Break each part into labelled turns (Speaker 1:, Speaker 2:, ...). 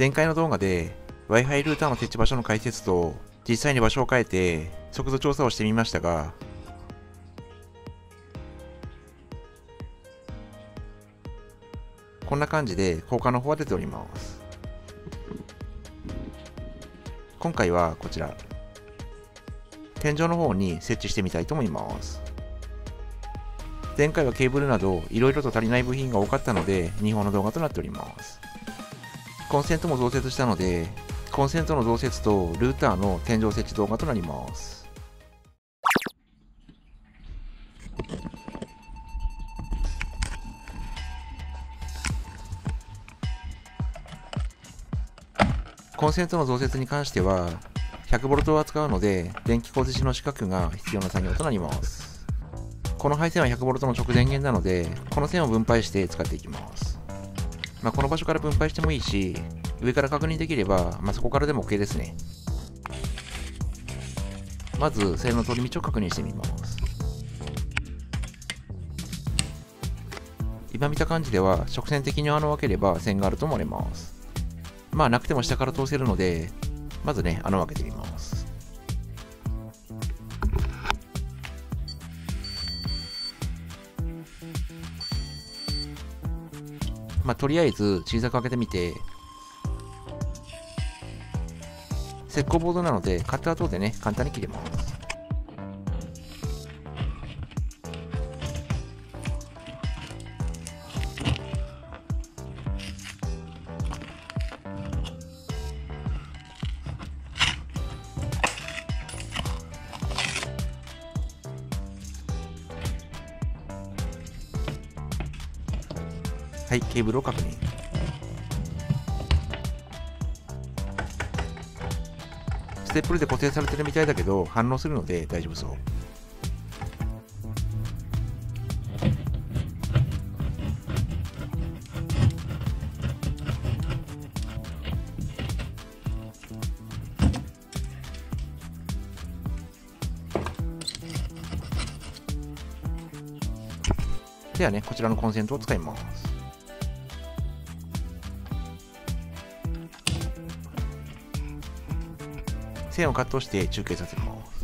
Speaker 1: 前回の動画で Wi-Fi ルーターの設置場所の解説と実際に場所を変えて速度調査をしてみましたがこんな感じで効果の方は出ております。今回はこちら。天井の方に設置してみたいと思います。前回はケーブルなど色々と足りない部品が多かったので2本の動画となっております。コンセントも増設したのでコンセントの増設とルーターの天井設置動画となります。コンセントの増設に関しては 100V を扱うので電気工事士の資格が必要な作業となります。この配線は 100V の直電源なのでこの線を分配して使っていきます。まあ、この場所から分配してもいいし上から確認できれば、まあ、そこからでも OK ですね。まず線の通り道を確認してみます。今見た感じでは直線的に穴を開ければ線があると思われます。まあなくても下から通せるので、まずね、穴を開けてみます。まあとりあえず小さく開けてみて、石膏ボードなのでカッター等でね、簡単に切れます。はい、ケーブルを確認。ステップルで固定されてるみたいだけど、反応するので大丈夫そう。ではね、こちらのコンセントを使います。線をカットして中継させます。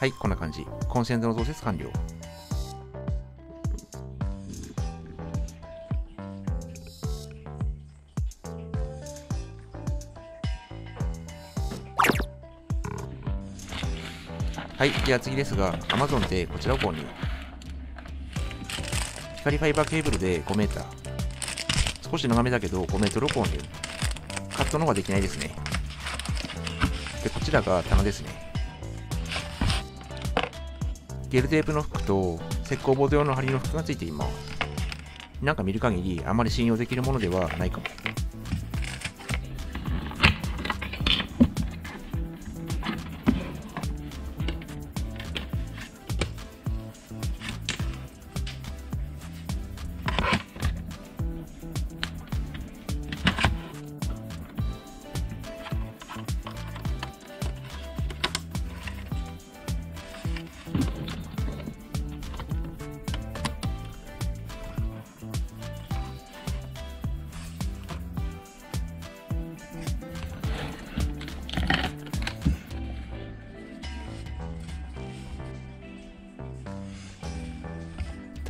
Speaker 1: はい、こんな感じ。コンセントの増設完了。はい、では次ですが、Amazon でこちらを購入。光ファイバーケーブルで 5m。少し長めだけど 5m を購入。カットの方ができないですね。で、こちらが棚ですね。ゲルテープの服と石膏ボード用の針の服がついています。なんか見る限りあまり信用できるものではないかも。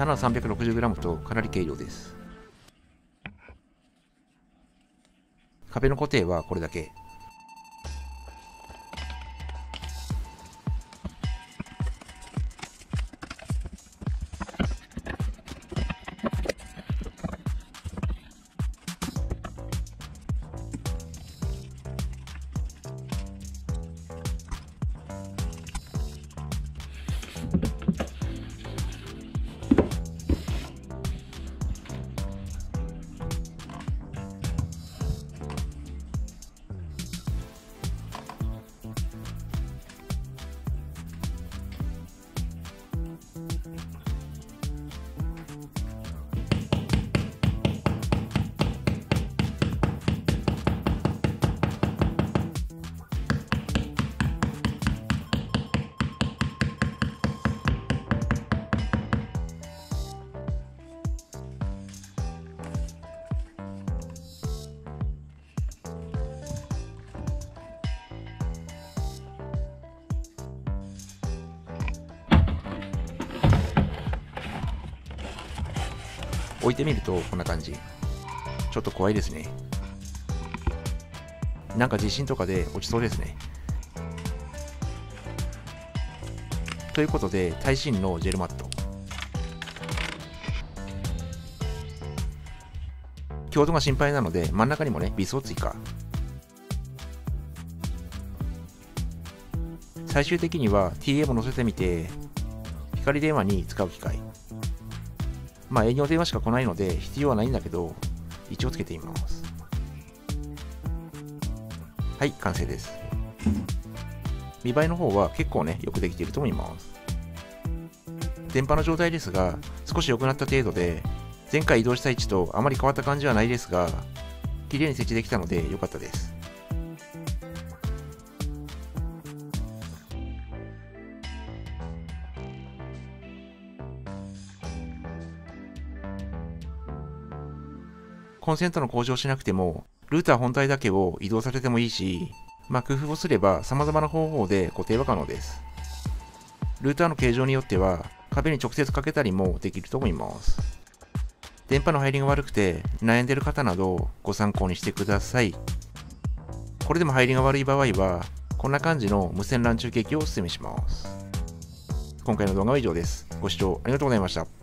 Speaker 1: ただ 360g とかなり軽量です。壁の固定はこれだけ。置いてみるとこんな感じ。ちょっと怖いですね。なんか地震とかで落ちそうですね。ということで耐震のジェルマット。強度が心配なので真ん中にもねビスを追加。最終的には TA も載せてみて光電話に使う機械。まあ営業電話しか来ないので必要はないんだけど、一応つけてみます。はい、完成です。見栄えの方は結構ね、よくできていると思います。電波の状態ですが、少し良くなった程度で、前回移動した位置とあまり変わった感じはないですが、綺麗に設置できたので良かったです。コンセントの向上しなくても、ルーター本体だけを移動させてもいいし、まあ、工夫をすれば様々な方法で固定は可能です。ルーターの形状によっては、壁に直接かけたりもできると思います。電波の入りが悪くて悩んでる方などご参考にしてください。これでも入りが悪い場合は、こんな感じの無線 LAN 中継機をお勧めします。今回の動画は以上です。ご視聴ありがとうございました。